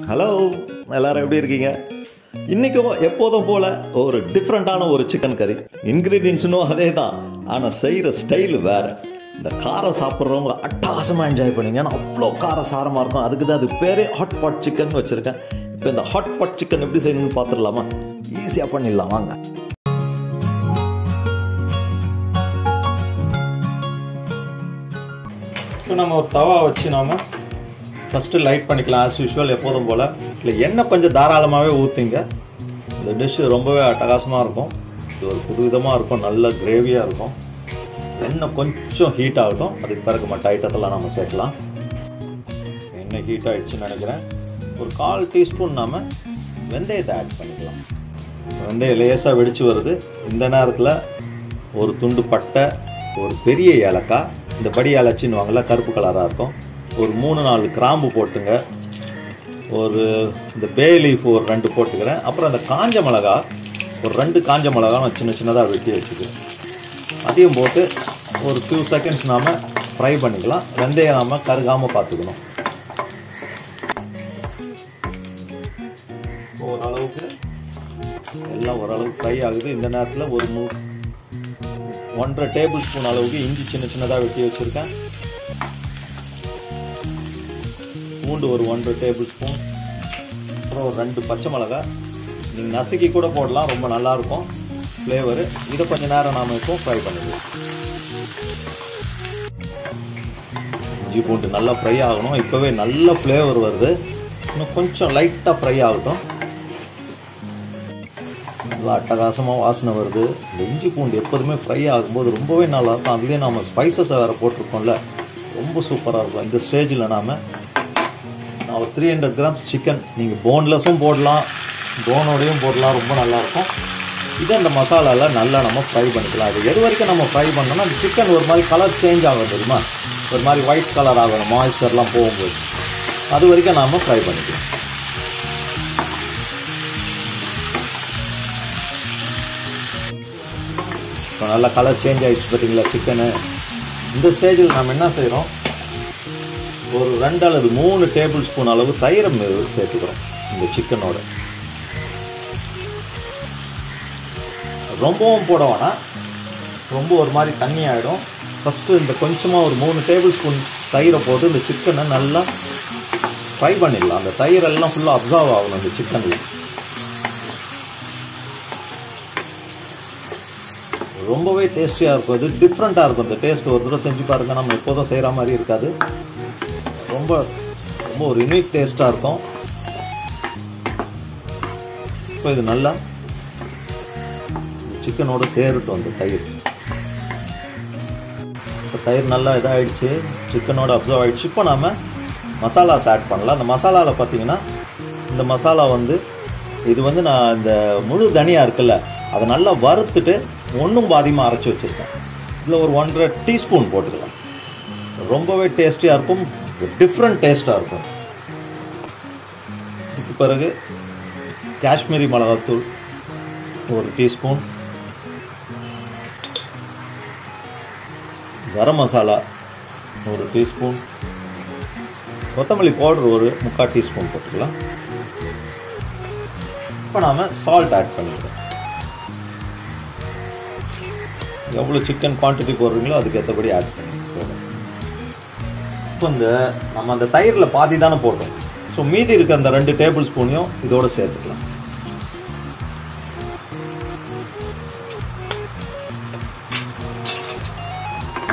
Hello எல்லாரும் எப்படி இருக்கீங்க? இன்றைக்கும் எப்போதும் போல் ஒரு டிஃப்ரெண்ட்டான ஒரு சிக்கன் கறி இன்க்ரீடியன்ஸும் அதே தான் ஆனால் செய்கிற ஸ்டைல் வேற. இந்த காரம் சாப்பிட்றவங்க அட்டகாசமாக என்ஜாய் பண்ணுங்க ஏன்னா அவ்வளோ கார சாரமாக இருக்கும். அதுக்கு தான் அது பேரே ஹாட் பாட் சிக்கன் வச்சுருக்கேன். இப்போ இந்த ஹாட் பாட் சிக்கன் எப்படி செய்யணும்னு பார்த்துடலாமா? ஈஸியாக பண்ணிடலாம். வாங்க. இப்போ நம்ம ஒரு தவா வச்சு நாம ஃபஸ்ட்டு லைட் பண்ணிக்கலாம் ஆஸ் யூஷுவல் எப்போதும் போல். இல்லை எண்ணெய் கொஞ்சம் தாராளமாகவே ஊற்றுங்க இந்த டிஷ்ஷு ரொம்பவே அட்டகாசமாக இருக்கும். இது ஒரு புதுவிதமாக இருக்கும் நல்ல கிரேவியாக இருக்கும். எண்ணெய் கொஞ்சம் ஹீட் ஆகட்டும். அதுக்கு பிறகு மற்ற ஐட்டத்தெல்லாம் நம்ம சேர்க்கலாம். எண்ணெய் ஹீட் ஆகிடுச்சுன்னு நினைக்கிறேன். ஒரு கால் டீஸ்பூன் நாம் வெந்தயத்தை ஆட் பண்ணிக்கலாம். வெந்தயம் லேசாக வெடிச்சு வருது. இந்த நேரத்தில் ஒரு துண்டு பட்டை ஒரு பெரிய ஏலக்காய். இந்த படி ஏலச்சின்னு வாங்கல கருப்பு கலராக இருக்கும். ஒரு மூணு நாலு கிராம்பு போட்டுங்க. ஒரு இந்த பே லீஃப் ஒரு ரெண்டு போட்டுக்கிறேன். அப்புறம் அந்த காஞ்ச மிளகா ஒரு ரெண்டு காஞ்ச மிளகா நான் சின்ன சின்னதாக வெட்டி வச்சுக்கிறேன். அதையும் போட்டு ஒரு ஃபியூ செகண்ட்ஸ் நாம் ஃப்ரை பண்ணிக்கலாம். வெந்தயம் நாம் கருகாமல் பார்த்துக்கணும். ஓரளவுக்கு எல்லாம் ஓரளவுக்கு ஃப்ரை ஆகுது. இந்த நேரத்தில் ஒரு மூ ஒன்றரை டேபிள் ஸ்பூன் அளவுக்கு இஞ்சி சின்ன சின்னதாக வெட்டி வச்சுருக்கேன். பூண்டு ஒரு ஒன்றரை டேபிள் ஸ்பூன் அப்புறம் ஒரு ரெண்டு பச்சை மிளகாய் நீங்கள் நசுக்கி கூட போடலாம் ரொம்ப நல்லாயிருக்கும். ஃப்ளேவரு இதை கொஞ்சம் நேரம் நாம் இப்போ ஃப்ரை பண்ணிடுவோம் இஞ்சி பூண்டு நல்லா ஃப்ரை ஆகணும். இப்போவே நல்ல ஃப்ளேவர் வருது. இன்னும் கொஞ்சம் லைட்டாக ஃப்ரை ஆகட்டும். நல்லா அட்டகாசமாக வாசனை வருது. இந்த இஞ்சி பூண்டு எப்போதுமே ஃப்ரை ஆகும்போது ரொம்பவே நல்லாயிருக்கும் அதுலேயே நம்ம ஸ்பைசஸை வேறு போட்டிருக்கோம்ல. ரொம்ப சூப்பராக இருக்கும். இந்த ஸ்டேஜில் நாம் ஒரு த்ரீ ஹண்ட்ரட் கிராம்ஸ் சிக்கன் நீங்கள் போன்லெஸ்ஸும் போடலாம் போனோடையும் போடலாம் ரொம்ப நல்லாயிருக்கும். இதை அந்த மசாலாவில் நல்லா நம்ம ஃப்ரை பண்ணிக்கலாம். அது எது வரைக்கும் நம்ம ஃப்ரை பண்ணோம்னா அந்த சிக்கன் ஒரு மாதிரி கலர் சேஞ்ச் ஆகும் தெரியுமா? ஒரு மாதிரி ஒயிட் கலர் ஆகணும் மாய்ஸ்டர்லாம் போகும்போது. அது வரைக்கும் நாம் ஃப்ரை பண்ணிக்கலாம். இப்போ நல்லா கலர் சேஞ்ச் ஆகிடுச்சு பார்த்தீங்களா சிக்கனு இந்த ஸ்டேஜில் நாம் என்ன செய்கிறோம் ஒரு ரெண்டு அல்லது மூணு டேபிள் ஸ்பூன் அளவு தயிரை சேர்த்துக்கிறோம் இந்த சிக்கனோட ரொம்பவும் போட வேணாம். ரொம்ப ஒரு மாதிரி தண்ணி ஆகிடும் ஃபஸ்ட்டு இந்த கொஞ்சமாக ஒரு மூணு டேபிள் ஸ்பூன் தயிரை போட்டு இந்த சிக்கனை நல்லா ஃப்ரை பண்ணிடலாம். அந்த தயிரெல்லாம் ஃபுல்லாக அப்சர்வ் ஆகணும் இந்த சிக்கனில் ரொம்பவே டேஸ்டியாக இருக்கும். அது டிஃப்ரெண்ட்டாக இருக்கும். இந்த டேஸ்ட் ஒரு தடவை செஞ்சு பாருங்கள் நம்ம எப்போதும் செய்கிற மாதிரி இருக்காது. ரொம்ப ரொம்ப ஒரு யூனிக் டேஸ்ட்டாக இருக்கும். இப்போ இது நல்லா சிக்கனோட சேரட்டும் அந்த தயிர். இப்போ தயிர் நல்லா இதாகிடுச்சு சிக்கனோட அப்சர்வ் ஆகிடுச்சு இப்போ நாம் மசாலாஸ் ஆட் பண்ணலாம். அந்த மசாலாவில் பார்த்தீங்கன்னா இந்த மசாலா வந்து இது வந்து நான் இந்த முழு தனியாக இருக்குல்ல அதை நல்லா வறுத்துட்டு ஒன்றும் பாதியமாக அரைச்சி வச்சுருக்கேன். இதில் ஒரு ஒன்றரை டீஸ்பூன் போட்டுக்கலாம். ரொம்பவே டேஸ்டியாக இருக்கும். டிஃப்ரெண்ட் டேஸ்ட்டாக இருக்கும். இதுக்கு பிறகு காஷ்மீரி மிளகாத்தூள் ஒரு டீஸ்பூன். கரம் மசாலா ஒரு டீஸ்பூன். கொத்தமல்லி பவுடர் ஒரு முக்கால் டீஸ்பூன் போட்டுக்கலாம். இப்போ நாம் சால்ட் ஆட் பண்ணிக்கலாம். எவ்வளோ சிக்கன் குவான்டிட்டி போடுறீங்களோ அதுக்கு ஏற்றபடி ஆட் பண்ணிக்கலாம். இப்போ இந்த நம்ம அந்த தயிரில் பாதி தானே போட்டோம் ஸோ மீதி இருக்க அந்த ரெண்டு டேபிள் ஸ்பூனையும் இதோடு சேர்த்துக்கலாம்.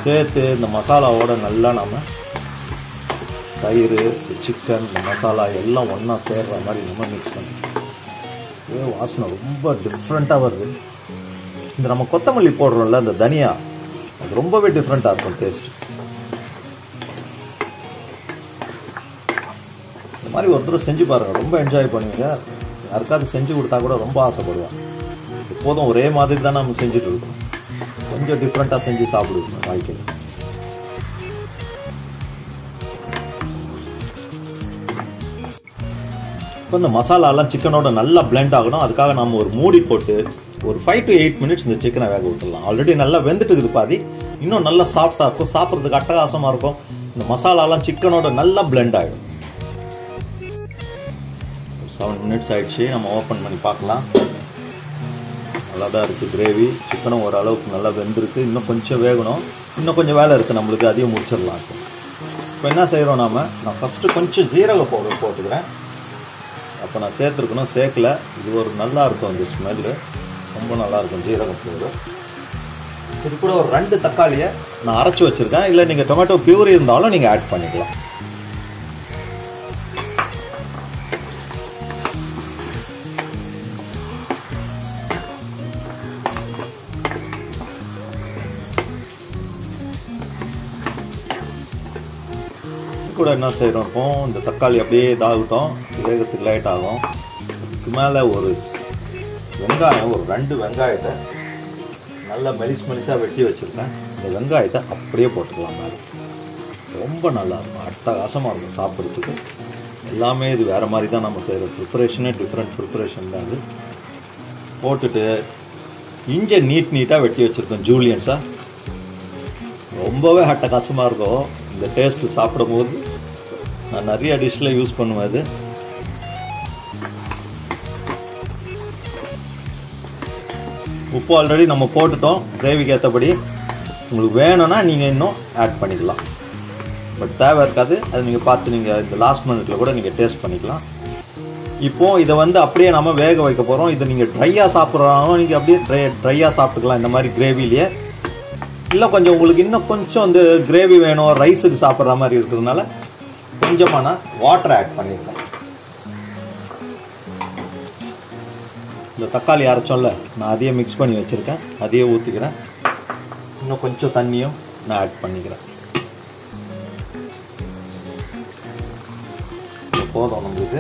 சேர்த்து இந்த மசாலாவோட நல்லா நம்ம தயிர் சிக்கன் இந்த மசாலா எல்லாம் ஒன்றா சேர்ற மாதிரி நம்ம மிக்ஸ் பண்ணிக்கலாம். வாசனை ரொம்ப டிஃப்ரெண்ட்டாக வருது. இந்த நம்ம கொத்தமல்லி போடுறோம்ல அந்த தனியா அது ரொம்பவே டிஃப்ரெண்ட்டாக இருக்கும் டேஸ்ட் மாதிரி ஒருத்தரை செஞ்சு பாருங்கள் ரொம்ப என்ஜாய் பண்ணுவீங்க. யாருக்காவது செஞ்சு கொடுத்தா கூட ரொம்ப ஆசைப்படுவேன். எப்போதும் ஒரே மாதிரி தான் நம்ம செஞ்சுட்டு இருக்கோம். கொஞ்சம் டிஃப்ரெண்ட்டாக செஞ்சு சாப்பிடுவோம் வாழ்க்கையில். இப்போ இந்த மசாலாலாம் சிக்கனோட நல்லா பிளெண்ட் ஆகணும். அதுக்காக நம்ம ஒரு மூடி போட்டு ஒரு ஃபைவ் டு எயிட் மினிட்ஸ் இந்த சிக்கனை வேக விட்டுடலாம். ஆல்ரெடி நல்லா வெந்துட்டு இருக்குது பாதி. இன்னும் நல்லா சாஃப்டாக இருக்கும். சாப்பிட்றதுக்கு அட்டகாசமாக இருக்கும். இந்த மசாலாலாம் சிக்கனோட நல்லா பிளெண்ட் ஆகிடும் செவன் மினிட்ஸ் ஆயிடுச்சு. நம்ம ஓப்பன் பண்ணி பார்க்கலாம். நல்லா தான் இருக்குது கிரேவி சிக்கனும் ஓரளவுக்கு நல்லா வெந்திருக்கு. இன்னும் கொஞ்சம் வேகணும். இன்னும் கொஞ்சம் வேலை இருக்குது நம்மளுக்கு. அதையும் முடிச்சிடலாம். இப்போ இப்போ என்ன செய்கிறோம் நாம்? நான் ஃபஸ்ட்டு கொஞ்சம் ஜீரக பவுடர் போட்டுக்கிறேன். அப்போ நான் சேர்த்துருக்கணும். சேர்க்கல. இது ஒரு நல்லா இருக்கும் இந்த ஸ்மெல்லு ரொம்ப நல்லாயிருக்கும் ஜீரகம் ஜீரக பவுடர். இது கூட ஒரு ரெண்டு தக்காளியை நான் அரைச்சி வச்சுருக்கேன். இல்லை நீங்கள் டொமேட்டோ பியூரி இருந்தாலும் நீங்கள் ஆட் பண்ணிக்கலாம். கூட என்ன செய்கிறோம் இருக்கும் இந்த தக்காளி அப்படியே இதாகட்டும். வேகத்துக்கு லைட் ஆகும். இதுக்கு மேலே ஒரு வெங்காயம் ஒரு ரெண்டு வெங்காயத்தை நல்லா மெலிஸ் மெலிசாக வெட்டி வச்சுருக்கேன். இந்த வெங்காயத்தை அப்படியே போட்டுக்கலாம் மேலே. ரொம்ப நல்லா இருக்கும். அட்டகாசமாக இருக்கும் சாப்பிட்றதுக்கு. எல்லாமே இது வேறு மாதிரி தான் நம்ம செய்கிற ப்ரிப்பரேஷனே டிஃப்ரெண்ட் ப்ரிப்பரேஷன் தான் அது போட்டுட்டு இஞ்சை நீட் நீட்டாக வெட்டி வச்சுருக்கோம் ஜூலியன்ஸாக ரொம்பவே அட்டகாசமாக இருக்கும். இந்த டேஸ்ட்டு சாப்பிடும்போது நான் நிறைய டிஷ்ஷில் யூஸ் பண்ணுவேன் அது. உப்பு ஆல்ரெடி நம்ம போட்டுட்டோம். கிரேவிக்கு ஏற்றபடி உங்களுக்கு வேணும்னா நீங்கள் இன்னும் ஆட் பண்ணிக்கலாம். பட் தேவை இருக்காது. அது நீங்கள் பார்த்து நீங்கள் இந்த லாஸ்ட் மினிட்ல கூட நீங்கள் டேஸ்ட் பண்ணிக்கலாம். இப்போ இதை வந்து அப்படியே நம்ம வேக வைக்க போகிறோம் இதை நீங்கள் ட்ரையாக சாப்பிட்றாலும் நீங்கள் அப்படியே ட்ரை ட்ரையாக சாப்பிட்டுக்கலாம் இந்த மாதிரி கிரேவிலேயே இல்லை கொஞ்சம் உங்களுக்கு இன்னும் கொஞ்சம் வந்து கிரேவி வேணும் ரைஸுக்கு சாப்பிட்ற மாதிரி இருக்கிறதுனால கொஞ்சமாக நான் வாட்டர் ஆட் பண்ணியிருக்கேன் இந்த தக்காளி அரைச்சோம்ல நான் அதையே மிக்ஸ் பண்ணி வச்சுருக்கேன். அதையே ஊற்றிக்கிறேன் இன்னும் கொஞ்சம் தண்ணியும் நான் ஆட் பண்ணிக்கிறேன். போதும் நம்மளுக்கு.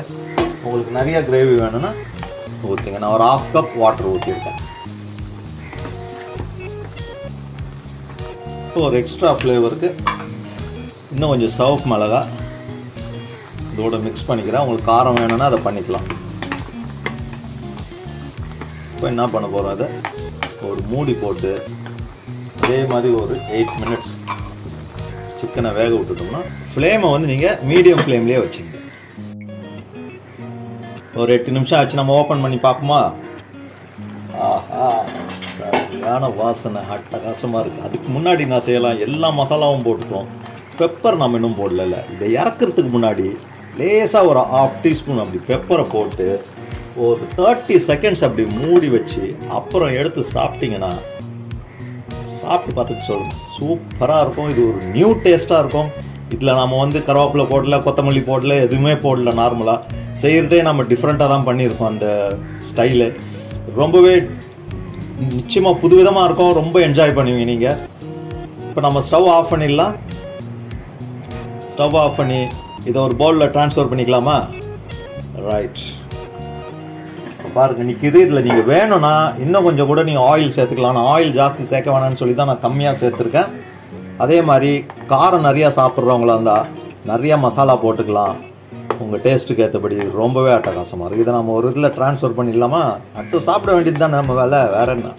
உங்களுக்கு நிறைய கிரேவி வேணும்னா ஊற்றுங்க நான் ஒரு ஆஃப் கப் வாட்டர் ஊற்றிருக்கேன் இப்போ ஒரு எக்ஸ்ட்ரா ஃப்ளேவருக்கு இன்னும் கொஞ்சம் சவுப் மிளகா இதோட மிக்ஸ் பண்ணிக்கிறேன். உங்களுக்கு காரம் வேணும்னா அதை பண்ணிக்கலாம். இப்போ என்ன பண்ண போகிறோம் அதை? ஒரு மூடி போட்டு அதே மாதிரி ஒரு எயிட் மினிட்ஸ் சிக்கனை வேக விட்டுட்டோம்னா ஃப்ளேமை வந்து நீங்கள் மீடியம் ஃப்ளேம்லேயே வச்சுங்க. ஒரு எட்டு நிமிஷம் ஆச்சு நம்ம ஓப்பன் பண்ணி பார்ப்போமா? ஆஹா சரியான வாசனை அட்டகாசமாக இருக்குது அதுக்கு முன்னாடி நான் செய்யலாம். எல்லா மசாலாவும் போட்டுட்டோம் பெப்பர் நம்ம இன்னும் போடல இதை இறக்குறதுக்கு முன்னாடி லேசாக ஒரு ஆஃப் டீஸ்பூன் அப்படி பெப்பரை போட்டு ஒரு தேர்ட்டி செகண்ட்ஸ் அப்படி மூடி வச்சு அப்புறம் எடுத்து சாப்பிட்டீங்கன்னா சாப்பிட்டு பார்த்துட்டு சொல்லுங்க. சூப்பராக இருக்கும். இது ஒரு நியூ டேஸ்ட்டாக இருக்கும். இதில் நம்ம வந்து கருவேப்பிலை போடல கொத்தமல்லி போடல எதுவுமே போடல நார்மலாக செய்கிறதே நம்ம டிஃப்ரெண்ட்டாக தான் பண்ணியிருக்கோம் அந்த ஸ்டைலு ரொம்பவே நிச்சயமாக புதுவிதமாக இருக்கும். ரொம்ப என்ஜாய் பண்ணுவீங்க நீங்கள் இப்போ நம்ம ஸ்டவ் ஆஃப் பண்ணிடலாம். ஸ்டவ் ஆஃப் பண்ணி இதை ஒரு பவுலில் ட்ரான்ஸ்ஃபர் பண்ணிக்கலாமா? ரைட் பாருங்க நிற்கிது இதில் நீங்கள் வேணும்னா இன்னும் கொஞ்சம் கூட நீங்கள் ஆயில் சேர்த்துக்கலாம். நான் ஆயில் ஜாஸ்தி சேர்க்க வேணாம்னு சொல்லி தான் நான் கம்மியாக சேர்த்துருக்கேன். அதே மாதிரி காரம் நிறையா சாப்பிட்றவங்களா இருந்தால் நிறையா மசாலா போட்டுக்கலாம். உங்கள் டேஸ்ட்டுக்கு ஏற்றபடி ரொம்பவே அட்டகாசமாக இருக்குது இதை நம்ம ஒரு இதில் ட்ரான்ஸ்ஃபர் பண்ணிடலாமா? அடுத்து சாப்பிட வேண்டியது தான் நம்ம வேலை. வேற என்ன?